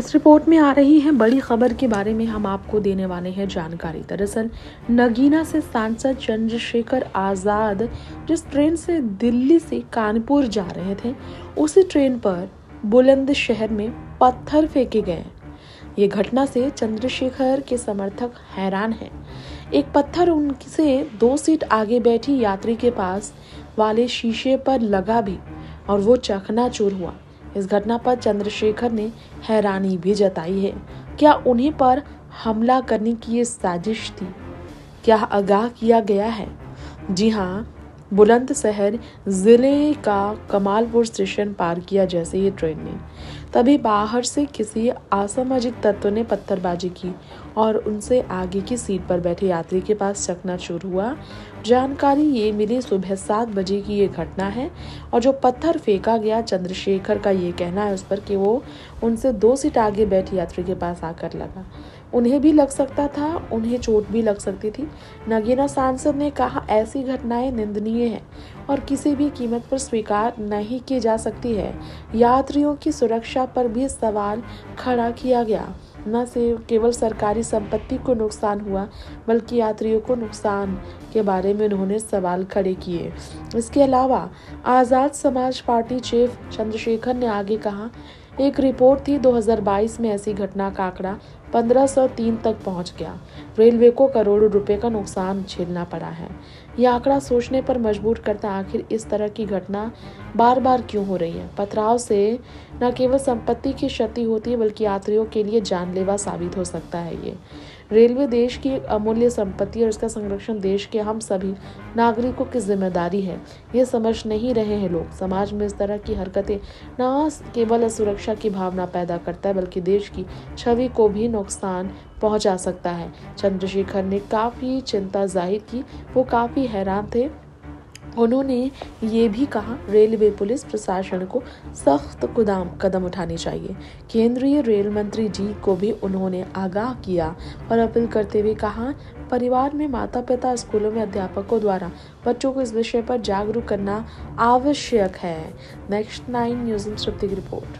इस रिपोर्ट में आ रही है, बड़ी खबर के बारे में हम आपको देने वाले हैं जानकारी। दरअसल, नगीना से सांसद चंद्रशेखर आज़ाद जिस ट्रेन से दिल्ली से कानपुर जा रहे थे, उसी ट्रेन पर बुलंदशहर में पत्थर फेंके गए ये घटना से चंद्रशेखर के समर्थक हैरान हैं। एक पत्थर उनसे दो सीट आगे बैठी यात्री के पास वाले शीशे पर लगा भी, और वो चकनाचूर हुआ। इस घटना पर चंद्रशेखर ने हैरानी भी जताई है। क्या उन्हें पर हमला करने की ये साजिश थी? क्या आगाह किया गया है? जी हाँ बुलंदशहर ज़िले का कमालपुर स्टेशन पार किया जैसे ये ट्रेन ने। तभी बाहर से किसी असामाजिक तत्व ने पत्थरबाजी की और उनसे आगे की सीट पर बैठे यात्री के पास चकनाचूर हुआ। जानकारी ये मिली सुबह सात बजे की ये घटना है और जो पत्थर फेंका गया चंद्रशेखर का ये कहना है उस पर कि वो उनसे दो सीट आगे बैठे यात्री के पास आकर लगा। उन्हें भी लग सकता था, उन्हें चोट भी लग सकती थी। नगीना सांसद ने कहा, ऐसी घटनाएँ निंदनीय है और किसी भी कीमत पर स्वीकार नहीं की जा सकती है। यात्रियों की सुरक्षा पर भी सवाल खड़ा किया गया। न सिर्फ़ केवल सरकारी संपत्ति को नुकसान हुआ, बल्कि यात्रियों को नुकसान के बारे में उन्होंने सवाल खड़े किए। इसके अलावा आज़ाद समाज पार्टी चीफ चंद्रशेखर ने आगे कहा एक रिपोर्ट थी 2022 में ऐसी घटना का आंकड़ा 1503 तक पहुँच गया। रेलवे को करोड़ों रुपए का नुकसान झेलना पड़ा है। यह आंकड़ा सोचने पर मजबूर करता आखिर इस तरह की घटना बार बार क्यों हो रही है? पथराव से न केवल संपत्ति की क्षति होती है, बल्कि यात्रियों के लिए जानलेवा साबित हो सकता है ये। रेलवे देश की एक अमूल्य संपत्ति और इसका संरक्षण देश के हम सभी नागरिकों की ज़िम्मेदारी है। ये समझ नहीं रहे हैं लोग। समाज में इस तरह की हरकतें न केवल असुरक्षा की भावना पैदा करता है, बल्कि देश की छवि को भी नुकसान पहुँचा सकता है। चंद्रशेखर ने काफ़ी चिंता ज़ाहिर की, वो काफ़ी हैरान थे। उन्होंने ये भी कहा, रेलवे पुलिस प्रशासन को सख्त कदम कदम उठाने चाहिए। केंद्रीय रेल मंत्री जी को भी उन्होंने आगाह किया और अपील करते हुए कहा, परिवार में माता पिता स्कूलों में अध्यापकों द्वारा बच्चों को इस विषय पर जागरूक करना आवश्यक है। नेक्स्ट नाइन न्यूज़ की रिपोर्ट।